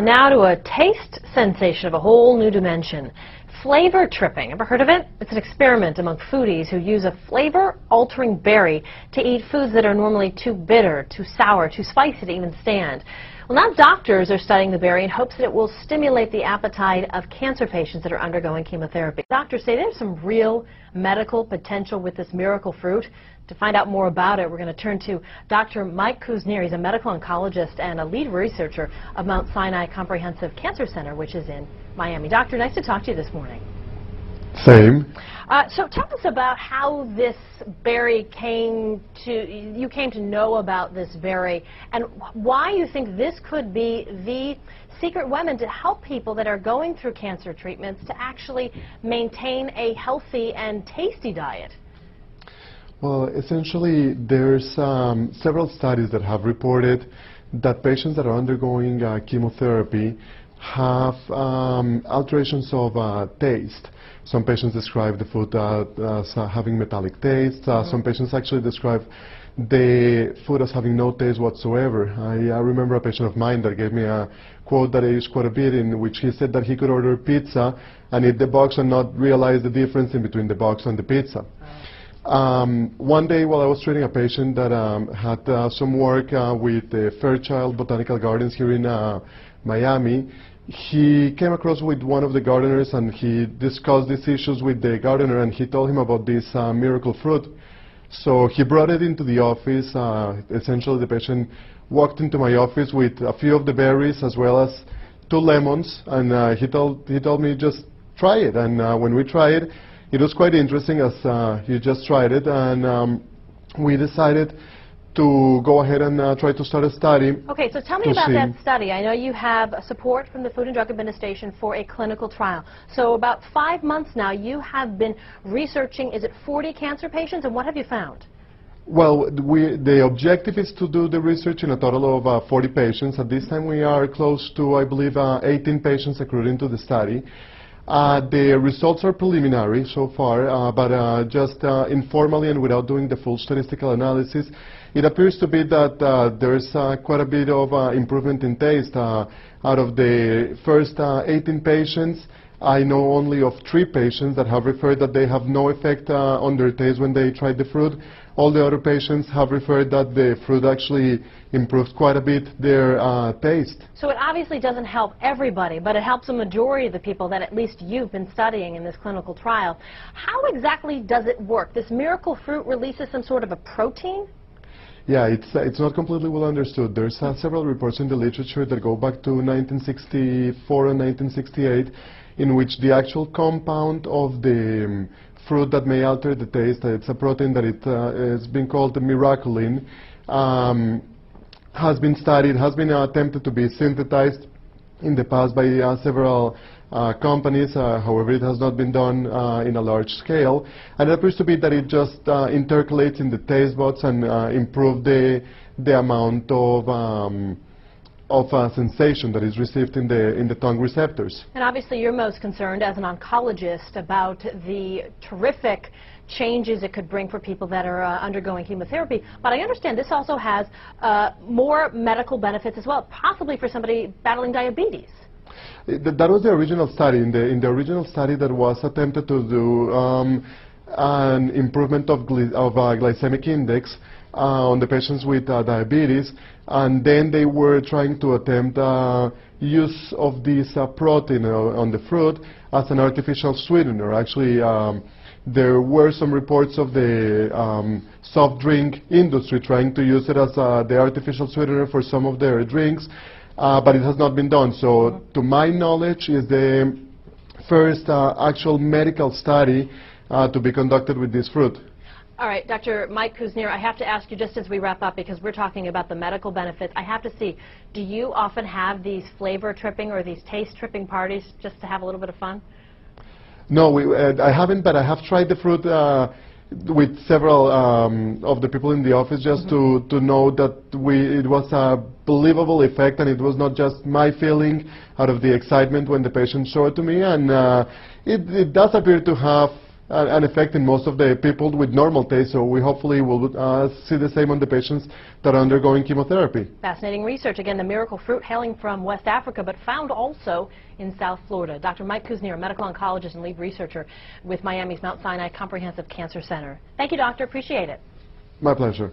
And now to a taste sensation of a whole new dimension. Flavor tripping. Ever heard of it? It's an experiment among foodies who use a flavor-altering berry to eat foods that are normally too bitter, too sour, too spicy to even stand. Well, now doctors are studying the berry in hopes that it will stimulate the appetite of cancer patients that are undergoing chemotherapy. Doctors say there's some real medical potential with this miracle fruit. To find out more about it, we're going to turn to Dr. Mike Cusnir. He's a medical oncologist and a lead researcher of Mount Sinai Comprehensive Cancer Center, which is in Miami. Doctor, nice to talk to you this morning. Same. Uh, so tell us about how this berry came to, you came to know about this berry and why you think this could be the secret weapon to help people that are going through cancer treatments to actually maintain a healthy and tasty diet. Well, essentially, there's um, several studies that have reported that patients that are undergoing uh, chemotherapy have um, alterations of uh, taste. Some patients describe the food uh, as uh, having metallic taste. Mm -hmm. Some patients actually describe the food as having no taste whatsoever. I, I, remember a patient of mine that gave me a quote that I use quite a bit in which he said that he could order pizza and eat the box and not realize the difference in between the box and the pizza. Um, one day while I was treating a patient that um, had uh, some work uh, with the Fairchild Botanical Gardens here in uh, Miami, he came across with one of the gardeners and he discussed these issues with the gardener and he told him about this uh, miracle fruit. So he brought it into the office. Uh, essentially the patient walked into my office with a few of the berries as well as two lemons and uh, he, told, he told me just try it and when we tried it it was quite interesting as uh, you just tried it, and um, we decided to go ahead and uh, try to start a study. Okay, so tell me about that study. I know you have support from the Food and Drug Administration for a clinical trial. So about five months now, you have been researching, is it 40 cancer patients, and what have you found? Well, we, the objective is to do the research in a total of uh, 40 patients. At this time, we are close to, I believe, uh, 18 patients accrued into the study. Uh, the results are preliminary so far, uh, but uh, just uh, informally and without doing the full statistical analysis, it appears to be that uh, there's uh, quite a bit of improvement in taste. out of the first 18 patients, I know only of three patients that have referred that they have no effect uh, on their taste when they tried the fruit. All the other patients have referred that the fruit actually improved quite a bit their uh, taste. So it obviously doesn't help everybody, but it helps a majority of the people that at least you've been studying in this clinical trial. How exactly does it work? This miracle fruit releases some sort of a protein? Yeah, it's, uh, it's not completely well understood. There's uh, several reports in the literature that go back to 1964 and 1968 in which the actual compound of the um, fruit that may alter the taste, it's a protein that it uh, has been called the miraculin, um, has been studied, has been attempted to be synthesized in the past by uh, several uh, companies. Uh, however, it has not been done uh, in a large scale. And it appears to be that it just uh, intercalates in the taste buds and uh, improve the, the amount of um, of a sensation that is received in the, in the tongue receptors. And obviously you're most concerned as an oncologist about the terrific changes it could bring for people that are uh, undergoing chemotherapy. But I understand this also has uh, more medical benefits as well, possibly for somebody battling diabetes. That was the original study. In the, in the original study that was attempted to do um, an improvement of, gly of uh, glycemic index, uh, on the patients with uh, diabetes, and then they were trying to attempt uh, use of this protein on the fruit as an artificial sweetener. Actually, um, there were some reports of the um, soft drink industry trying to use it as uh, the artificial sweetener for some of their drinks, uh, but it has not been done. So to my knowledge is the first uh, actual medical study to be conducted with this fruit. All right, Dr. Mike Cusnir, I have to ask you just as we wrap up because we're talking about the medical benefits. I have to see, do you often have these flavor tripping or these taste tripping parties just to have a little bit of fun? No, we, uh, I haven't, but I have tried the fruit uh, with several um, of the people in the office just mm -hmm. to, to know that we, it was a believable effect and it was not just my feeling out of the excitement when the patient showed it to me. And uh, it, it does appear to have uh, an effect in most of the people with normal taste, so we hopefully will uh, see the same on the patients that are undergoing chemotherapy. Fascinating research. Again, the miracle fruit hailing from West Africa, but found also in South Florida. Dr. Mike Cusnir, a medical oncologist and lead researcher with Miami's Mount Sinai Comprehensive Cancer Center. Thank you, doctor. Appreciate it. My pleasure.